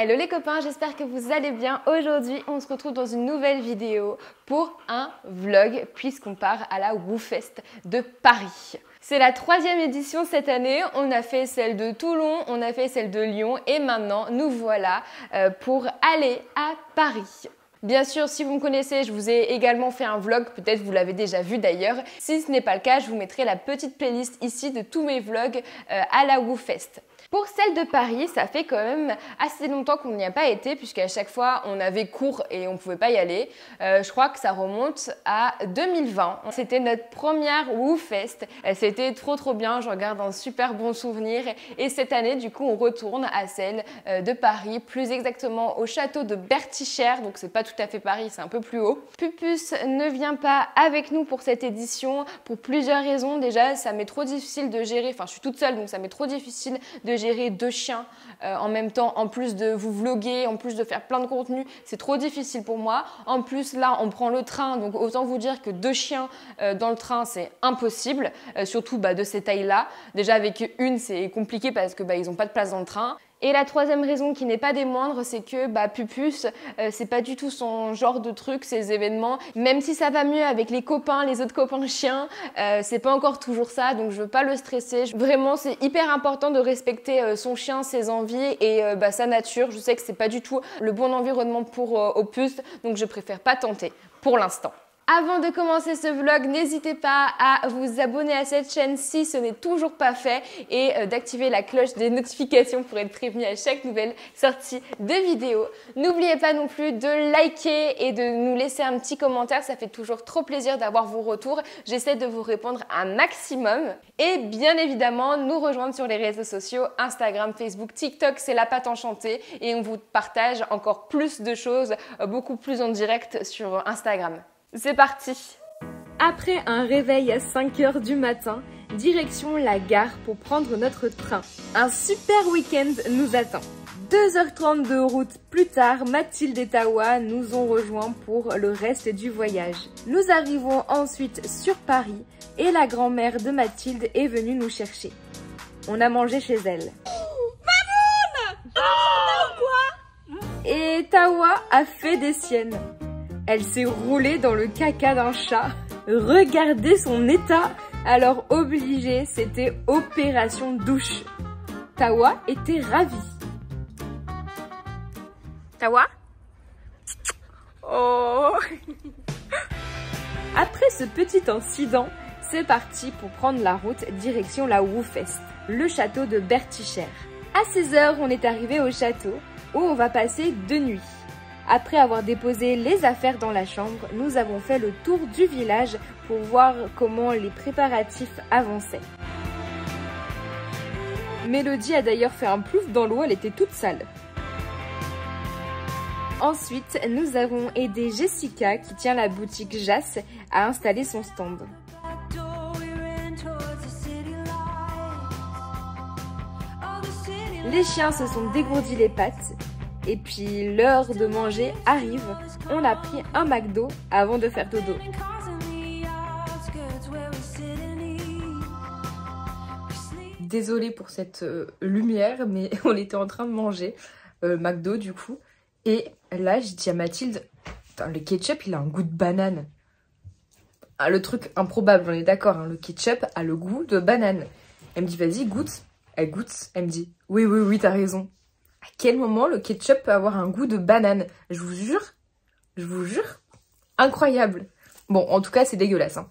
Hello les copains, j'espère que vous allez bien. Aujourd'hui, on se retrouve dans une nouvelle vidéo pour un vlog puisqu'on part à la WooFest de Paris. C'est la troisième édition cette année. On a fait celle de Toulon, on a fait celle de Lyon et maintenant nous voilà euh, pour aller à Paris. Bien sûr, si vous me connaissez, je vous ai également fait un vlog, peut-être vous l'avez déjà vu d'ailleurs. Si ce n'est pas le cas, je vous mettrai la petite playlist ici de tous mes vlogs euh, à la WooFest. Pour celle de Paris, ça fait quand même assez longtemps qu'on n'y a pas été, puisqu'à chaque fois on avait cours et on ne pouvait pas y aller. Euh, je crois que ça remonte à 2020. C'était notre première WooFest. C'était trop trop bien, je regarde un super bon souvenir. Et cette année, du coup, on retourne à celle euh, de Paris, plus exactement au château de Bertichère. Donc c'est pas tout à fait Paris, c'est un peu plus haut. Pupus ne vient pas avec nous pour cette édition pour plusieurs raisons. Déjà, ça m'est trop difficile de gérer, enfin je suis toute seule, donc ça m'est trop difficile de gérer deux chiens euh, en même temps, en plus de vous vloguer, en plus de faire plein de contenu, c'est trop difficile pour moi. En plus, là, on prend le train, donc autant vous dire que deux chiens euh, dans le train, c'est impossible, euh, surtout bah, de ces tailles-là. Déjà, avec une, c'est compliqué parce que bah, n'ont pas de place dans le train. Et la troisième raison qui n'est pas des moindres, c'est que bah, Pupus, euh, c'est pas du tout son genre de truc, ces événements. Même si ça va mieux avec les copains, les autres copains chiens, euh, c'est pas encore toujours ça, donc je veux pas le stresser. Vraiment, c'est hyper important de respecter euh, son chien, ses envies et bah, sa nature. Je sais que c'est pas du tout le bon environnement pour Opus, donc je préfère pas tenter pour l'instant. Avant de commencer ce vlog, n'hésitez pas à vous abonner à cette chaîne si ce n'est toujours pas fait et euh, d'activer la cloche des notifications pour être prévenu à chaque nouvelle sortie de vidéo. N'oubliez pas non plus de liker et de nous laisser un petit commentaire, ça fait toujours trop plaisir d'avoir vos retours. J'essaie de vous répondre un maximum et bien évidemment nous rejoindre sur les réseaux sociaux Instagram, Facebook, TikTok, c'est la pâte enchantée et on vous partage encore plus de choses, euh, beaucoup plus en direct sur Instagram. C'est parti Après un réveil à 5h du matin, direction la gare pour prendre notre train. Un super week-end nous attend. 2h30 de route plus tard, Mathilde et Tawa nous ont rejoints pour le reste du voyage. Nous arrivons ensuite sur Paris et la grand-mère de Mathilde est venue nous chercher. On a mangé chez elle. Et Tawa a fait des siennes. Elle s'est roulée dans le caca d'un chat. Regardez son état Alors obligé, c'était opération douche. Tawa était ravie. Tawa? Oh Après ce petit incident, c'est parti pour prendre la route direction la WooFest, le château de Bertichère. À 16h, on est arrivé au château où on va passer deux nuits. Après avoir déposé les affaires dans la chambre, nous avons fait le tour du village pour voir comment les préparatifs avançaient. Mélodie a d'ailleurs fait un plouf dans l'eau, elle était toute sale. Ensuite, nous avons aidé Jessica, qui tient la boutique Jas, à installer son stand. Les chiens se sont dégourdis les pattes et puis l'heure de manger arrive. On a pris un McDo avant de faire dodo. Désolée pour cette euh, lumière, mais on était en train de manger euh, McDo du coup. Et là, je dis à Mathilde, le ketchup, il a un goût de banane. Ah, le truc improbable, on est d'accord, hein, le ketchup a le goût de banane. Elle me dit, vas-y, goûte. Elle goûte, elle me dit, oui, oui, oui, t'as raison à quel moment le ketchup peut avoir un goût de banane? Je vous jure, je vous jure, incroyable. Bon, en tout cas, c'est dégueulasse. Hein.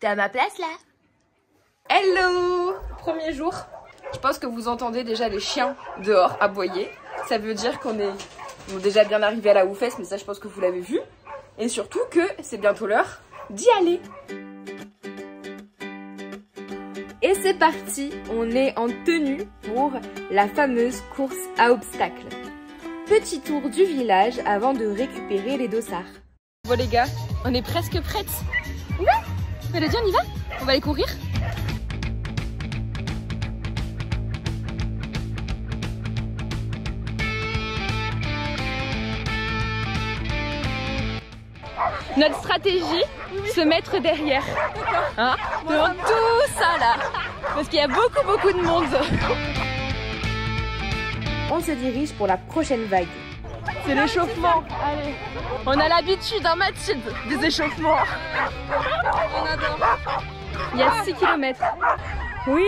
T'es à ma place là Hello Premier jour. Je pense que vous entendez déjà les chiens dehors aboyer. Ça veut dire qu'on est déjà bien arrivé à la Oufesse, mais ça je pense que vous l'avez vu. Et surtout que c'est bientôt l'heure d'y aller. C'est parti, on est en tenue pour la fameuse course à obstacles. Petit tour du village avant de récupérer les dossards. Bon les gars, on est presque prêtes. Ouais Mélodie, on y va On va aller courir Notre stratégie, se mettre derrière. Hein Devant tout ça là. Parce qu'il y a beaucoup beaucoup de monde. on se dirige pour la prochaine vague. C'est l'échauffement. Allez. On a l'habitude, hein, Mathilde, des échauffements. On adore. Il y a 6 km. Oui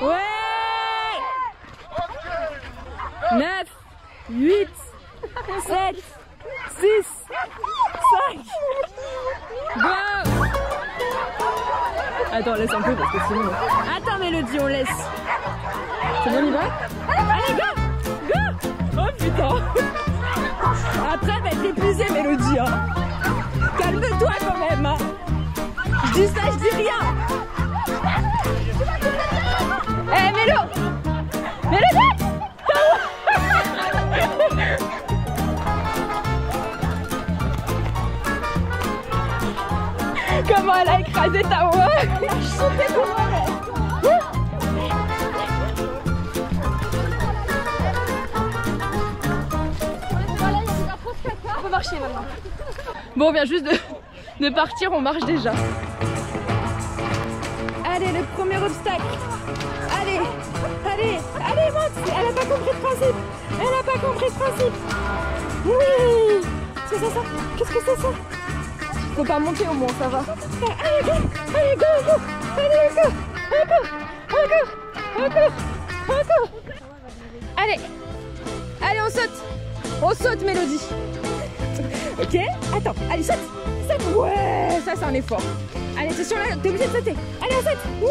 Ouais 9, 8, 7, 6, 5, Go Attends, laisse un peu parce que sinon... Attends Mélodie, on laisse. C'est bon, on y va? Allez, go Go Oh putain Après, elle va être épuisée, Mélodie. Hein. Calme-toi quand même. Hein. Je dis ça, je dis rien. Comment elle a écrasé ta voix? On peut marcher maintenant. Bon, on vient juste de, de partir, on marche déjà. Allez, le premier obstacle. Allez, allez, allez, monte. Elle a pas compris le principe. Elle a pas compris le principe. Oui. C'est ça, ça. Qu'est-ce que c'est ça? Faut pas monter au moins, ça va. Allez, go, allez, go, go. Allez, go. Encore, encore, encore, encore. Allez, allez, on saute. On saute, Mélodie. Ok Attends, allez, saute Ouais, ça c'est un effort. Allez, attention là, t'es obligé de sauter. Allez, on saute Oui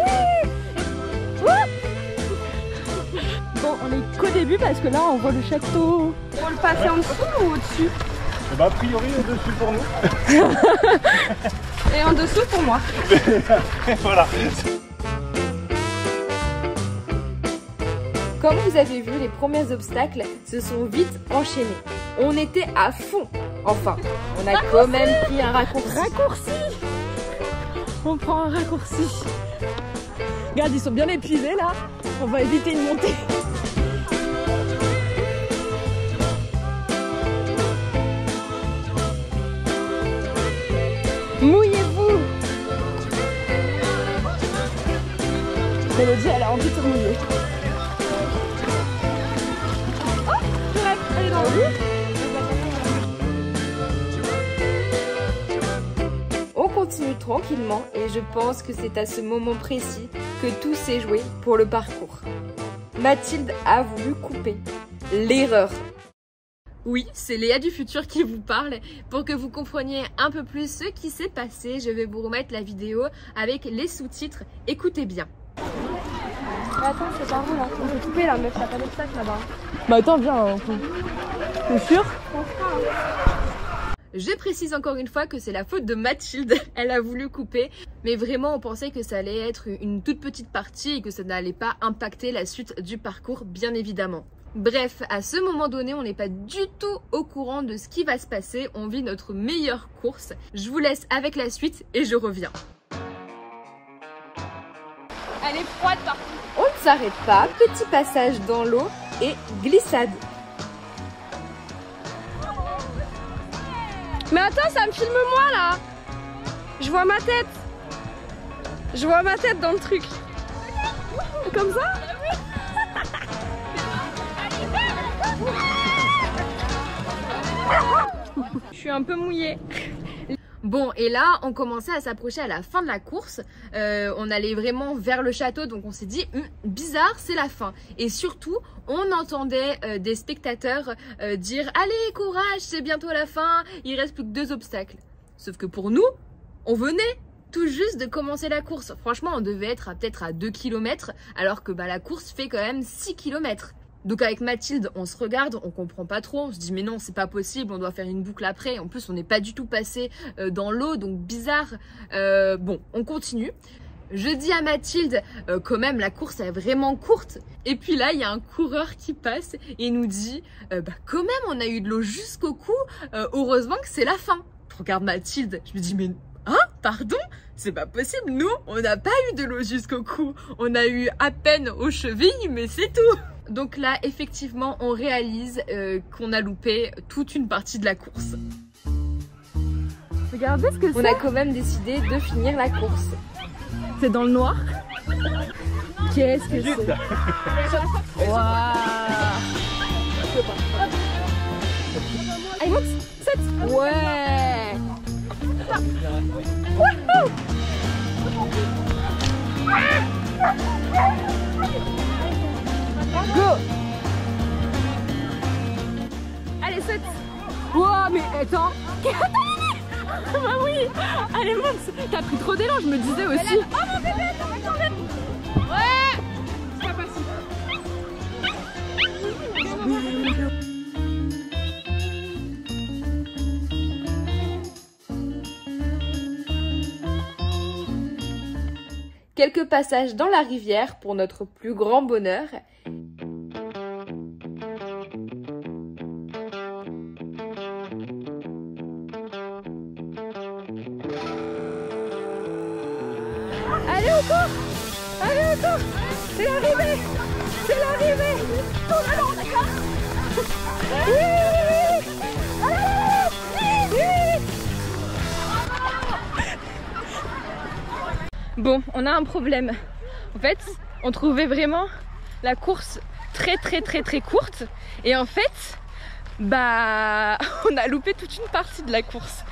Bon, on est qu'au début parce que là, on voit le château. On le passer en dessous ou au-dessus Ben, a priori, au-dessus pour nous. Et en dessous pour moi. voilà. Comme vous avez vu, les premiers obstacles se sont vite enchaînés. On était à fond. Enfin, on a quand même pris un raccourci. Raccourci On prend un raccourci. Regarde, ils sont bien épuisés là. On va éviter une montée. Mouillez-vous Mélodie, elle a envie de se mouiller. Oh elle est dans. On continue tranquillement et je pense que c'est à ce moment précis que tout s'est joué pour le parcours. Mathilde a voulu couper. L'erreur. Oui, c'est Léa du futur qui vous parle. Pour que vous compreniez un peu plus ce qui s'est passé, je vais vous remettre la vidéo avec les sous-titres. Écoutez bien. Attends, c'est par où là On peut couper là, meuf, t'as pas d'obstacle là-bas. Bah attends, viens. T'es sûr? Je précise encore une fois que c'est la faute de Mathilde. Elle a voulu couper. Mais vraiment, on pensait que ça allait être une toute petite partie et que ça n'allait pas impacter la suite du parcours, bien évidemment. Bref, à ce moment donné, on n'est pas du tout au courant de ce qui va se passer. On vit notre meilleure course. Je vous laisse avec la suite et je reviens. Elle est froide partout. On ne s'arrête pas, petit passage dans l'eau et glissade. Mais attends, ça me filme moi là Je vois ma tête Je vois ma tête dans le truc. Comme ça suis un peu mouillée. Bon, et là, on commençait à s'approcher à la fin de la course. Euh, on allait vraiment vers le château, donc on s'est dit, Hum, bizarre, c'est la fin. Et surtout, on entendait euh, des spectateurs euh, dire, allez, courage, c'est bientôt la fin, il reste plus que deux obstacles. Sauf que pour nous, on venait tout juste de commencer la course. Franchement, on devait être peut-être à 2 km, alors que bah, la course fait quand même 6 km. Donc avec Mathilde, on se regarde, on comprend pas trop, on se dit mais non c'est pas possible, on doit faire une boucle après. En plus on n'est pas du tout passé euh, dans l'eau, donc bizarre. Euh, bon, on continue. Je dis à Mathilde, euh, quand même la course est vraiment courte. Et puis là il y a un coureur qui passe et nous dit, bah quand même on a eu de l'eau jusqu'au cou, heureusement que c'est la fin. Je regarde Mathilde, je me dis mais Pardon C'est pas possible, nous, on n'a pas eu de l'eau jusqu'au cou. On a eu à peine aux chevilles, mais c'est tout. Donc là, effectivement, on réalise euh, qu'on a loupé toute une partie de la course. Regardez ce que On a quand même décidé de finir la course. C'est dans le noir. Qu'est-ce que c'est Waouh Allez, monte 7 Ouais Go. Allez, 7 Wow, mais attends. Bah oui. Allez, monte. T'as pris trop d'élan, je me disais aussi Quelques passages dans la rivière pour notre plus grand bonheur. Allez encore! Allez encore! C'est l'arrivée! C'est l'arrivée! Tourne l'eau, d'accord! Oui, Bon, on a un problème. En fait, on trouvait vraiment la course très très très très courte. Et en fait, bah, on a loupé toute une partie de la course.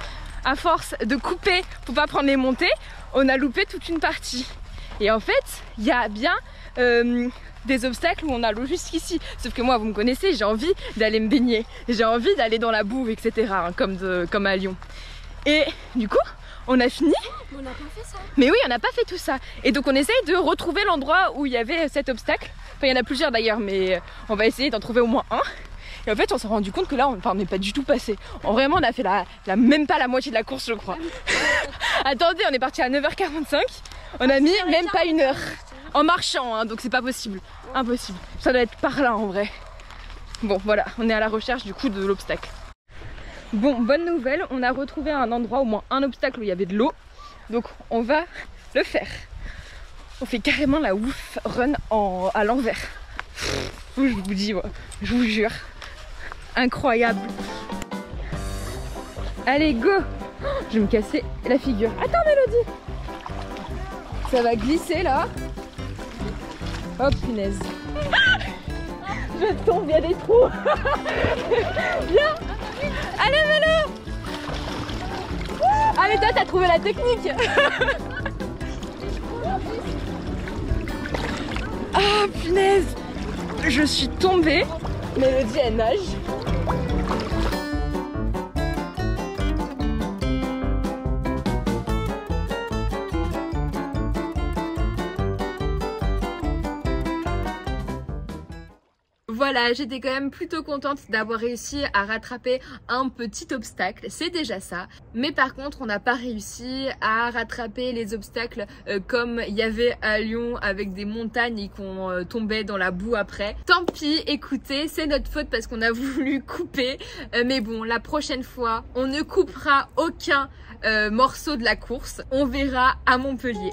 À force de couper pour pas prendre les montées, on a loupé toute une partie. Et en fait, il y a bien euh, des obstacles où on a l'eau jusqu'ici. Sauf que moi, vous me connaissez, j'ai envie d'aller me baigner. J'ai envie d'aller dans la boue, etc. hein, comme, comme à Lyon. Et du coup, on a fini. Mais oui, on n'a pas fait tout ça. Et donc on essaye de retrouver l'endroit où il y avait cet obstacle. Enfin, il y en a plusieurs d'ailleurs, mais euh, on va essayer d'en trouver au moins un. Et en fait, on s'est rendu compte que là, on enfin, on n'est pas du tout passé. En vraiment, on a fait la, la- même pas la moitié de la course, je crois. Attendez, on est parti à 9h45. On a mis même pas une heure. En marchant, hein, donc c'est pas possible. Impossible. Ça doit être par là en vrai. Bon, voilà, on est à la recherche du coup de l'obstacle. Bon, bonne nouvelle, on a retrouvé un endroit, au moins un obstacle où il y avait de l'eau. Donc on va le faire. On fait carrément la ouf run en, à l'envers. Je vous dis, je vous jure. Incroyable. Allez, go Je vais me casser la figure. Attends, Mélodie Ça va glisser là. Oh punaise. Je tombe, il y a des trous. Viens Allez, Mélo ah mais toi t'as trouvé la technique Ah punaise Je suis tombée Mélodie elle nage Voilà, j'étais quand même plutôt contente d'avoir réussi à rattraper un petit obstacle, c'est déjà ça. Mais par contre, on n'a pas réussi à rattraper les obstacles euh, comme il y avait à Lyon avec des montagnes et qu'on euh, tombait dans la boue après. Tant pis, écoutez, c'est notre faute parce qu'on a voulu couper. Euh, mais bon, la prochaine fois, on ne coupera aucun euh, morceau de la course. On verra à Montpellier.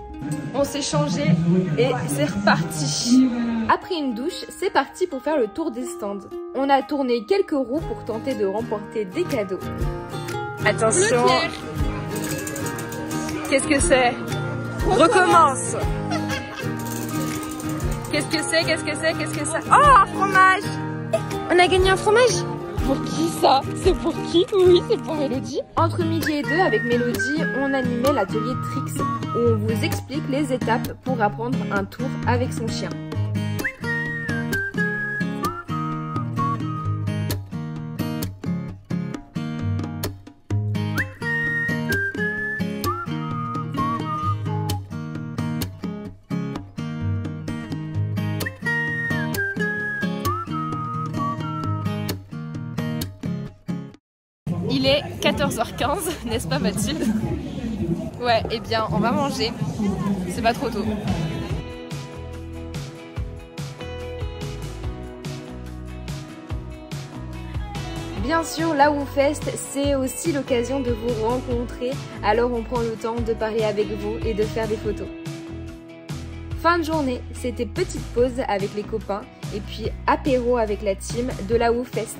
On s'est changé et c'est reparti. Après une douche, c'est parti pour faire le tour des stands. On a tourné quelques roues pour tenter de remporter des cadeaux. Attention Qu'est-ce que c'est? Recommence Qu'est-ce que c'est? Qu'est-ce que c'est? Qu'est-ce que c'est Oh, un fromage On a gagné un fromage? Pour qui ça C'est pour qui Oui, c'est pour Mélodie. Entre midi et deux, avec Mélodie, on animait l'atelier Trix, où on vous explique les étapes pour apprendre un tour avec son chien. Il est 14h15, n'est-ce pas Mathilde? Ouais, eh bien, on va manger. C'est pas trop tôt. Bien sûr, la WooFest, c'est aussi l'occasion de vous rencontrer, alors on prend le temps de parler avec vous et de faire des photos. Fin de journée, c'était petite pause avec les copains et puis apéro avec la team de la WooFest.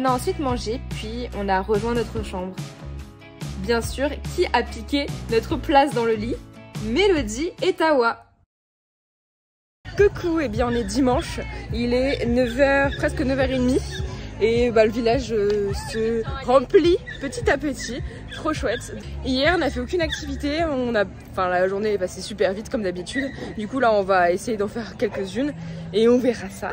On a ensuite mangé, puis on a rejoint notre chambre. Bien sûr, qui a piqué notre place dans le lit? Mélodie et Tawa. Coucou, et eh bien on est dimanche, il est 9h, presque 9h30 et bah, le village euh, se remplit petit à petit, trop chouette. Hier on n'a fait aucune activité, on a, enfin la journée est passée super vite comme d'habitude, du coup là on va essayer d'en faire quelques-unes et on verra ça.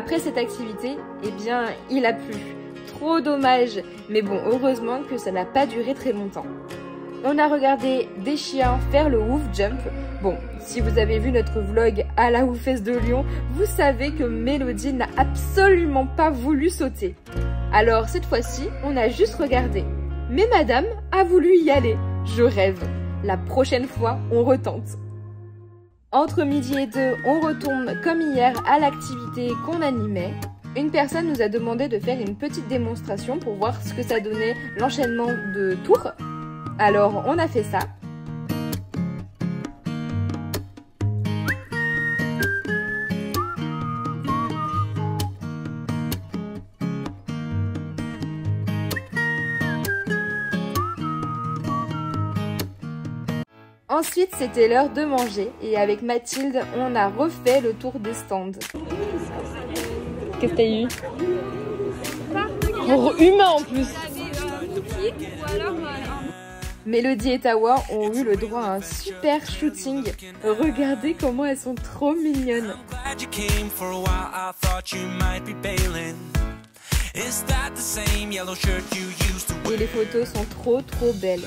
Après cette activité, eh bien, il a plu. Trop dommage, mais bon, heureusement que ça n'a pas duré très longtemps. On a regardé des chiens faire le woof jump. Bon, si vous avez vu notre vlog à la woofesse de Lyon, vous savez que Mélodie n'a absolument pas voulu sauter. Alors cette fois-ci, on a juste regardé. Mais madame a voulu y aller. Je rêve. La prochaine fois, on retente. Entre midi et deux, on retourne comme hier à l'activité qu'on animait. Une personne nous a demandé de faire une petite démonstration pour voir ce que ça donnait l'enchaînement de tours. Alors on a fait ça. Ensuite, c'était l'heure de manger et avec Mathilde, on a refait le tour des stands. Qu'est-ce que t'as eu? Pour humain en plus Mélodie et Tawa ont eu le droit à un super shooting. Regardez comment elles sont trop mignonnes. Et les photos sont trop trop belles.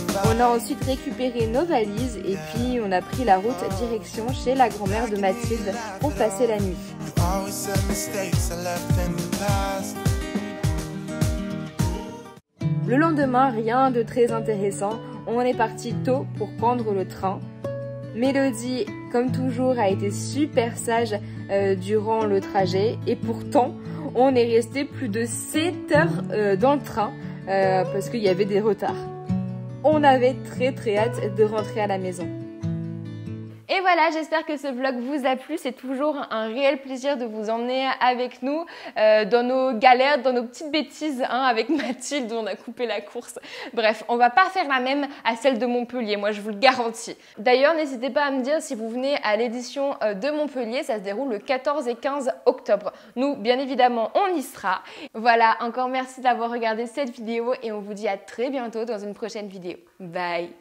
On a ensuite récupéré nos valises et puis on a pris la route direction chez la grand-mère de Mathilde pour passer la nuit. Le lendemain, rien de très intéressant. On est parti tôt pour prendre le train. Mélodie, comme toujours, a été super sage euh, durant le trajet et pourtant, on est resté plus de 7 heures euh, dans le train euh, parce qu'il y avait des retards. On avait très très hâte de rentrer à la maison. Et voilà, j'espère que ce vlog vous a plu. C'est toujours un réel plaisir de vous emmener avec nous euh, dans nos galères, dans nos petites bêtises hein, avec Mathilde on a coupé la course. Bref, on va pas faire la même à celle de Montpellier, moi je vous le garantis. D'ailleurs, n'hésitez pas à me dire si vous venez à l'édition euh, de Montpellier, ça se déroule le 14 et 15 octobre. Nous, bien évidemment, on y sera. Voilà, encore merci d'avoir regardé cette vidéo et on vous dit à très bientôt dans une prochaine vidéo. Bye